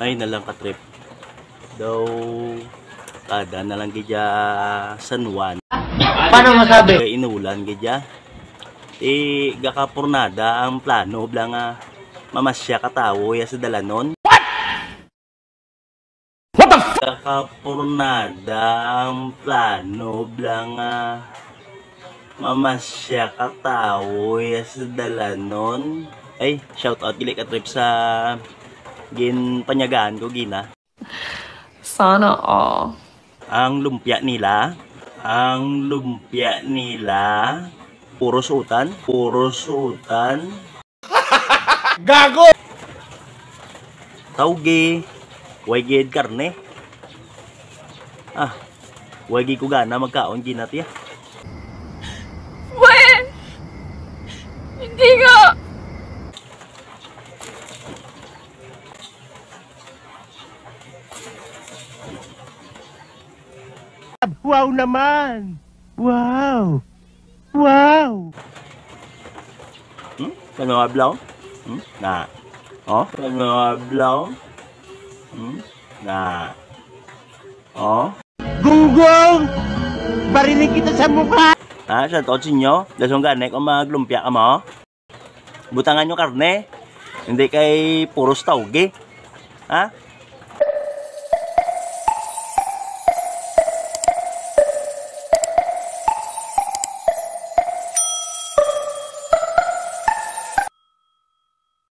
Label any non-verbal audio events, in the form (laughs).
Ay nalang ka trip. Daw kada na lang gidya San Juan. Paano masabi? Inulan gidya. Eh gakapurnada ang plano blang nga mamasya katawo ya sa dalanon. What the f- Gakapurnada ang plano blang nga mamasya katawo ya sa dalanon. Ay, shout out gili ka trip sa gin panyagaan ko gina. Sana all. Ang lumpia nila, ang lumpia nila, puro sutan, puro sutan. (laughs) Gago! Tauge, wagid karne. Ah, wagi ko gana magkaon ginat ya. When? Hindi nga. Wow naman! Wow! Wow! Hmm? Kano nga blaw? Hmm? Na. Oh, kano nga blaw? Hmm? Na. Oh, Gunggong! Barinig kita sa mukha! ha, sa to sinyo, dasong gane kung maglumpia ka mo. Butangan nyo karne. Hindi kay puros tauge. Ha?